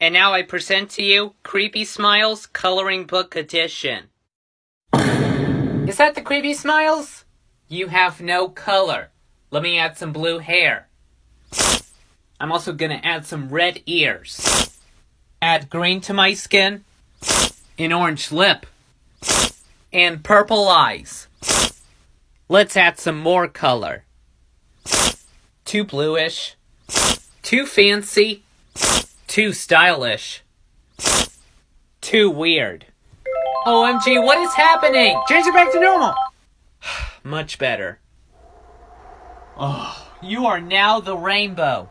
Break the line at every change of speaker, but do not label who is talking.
And now I present to you Creepy Smiles Coloring Book Edition. Is that the Creepy Smiles? You have no color. Let me add some blue hair. I'm also gonna add some red ears. Add green to my skin. An orange lip. And purple eyes. Let's add some more color. Too bluish. Too fancy. Too stylish. Too weird. OMG, what is happening?
Change it back to normal.
Much better. Oh, you are now the rainbow.